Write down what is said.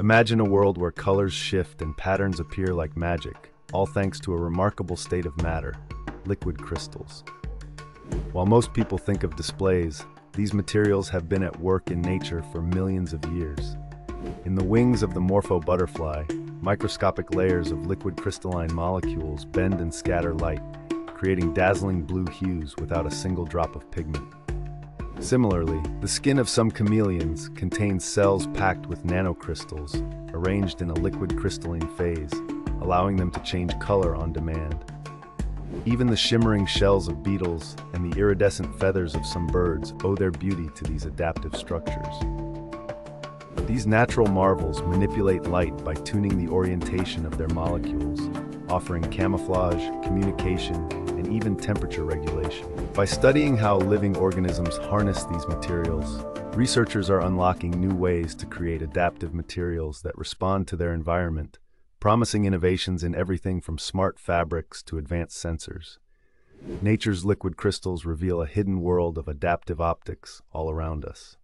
Imagine a world where colors shift and patterns appear like magic, all thanks to a remarkable state of matter, liquid crystals. While most people think of displays, these materials have been at work in nature for millions of years. In the wings of the morpho butterfly, microscopic layers of liquid crystalline molecules bend and scatter light, creating dazzling blue hues without a single drop of pigment. Similarly, the skin of some chameleons contains cells packed with nanocrystals, arranged in a liquid crystalline phase, allowing them to change color on demand. Even the shimmering shells of beetles and the iridescent feathers of some birds owe their beauty to these adaptive structures. These natural marvels manipulate light by tuning the orientation of their molecules, offering camouflage, communication, and even temperature regulation. By studying how living organisms harness these materials, researchers are unlocking new ways to create adaptive materials that respond to their environment, promising innovations in everything from smart fabrics to advanced sensors. Nature's liquid crystals reveal a hidden world of adaptive optics all around us.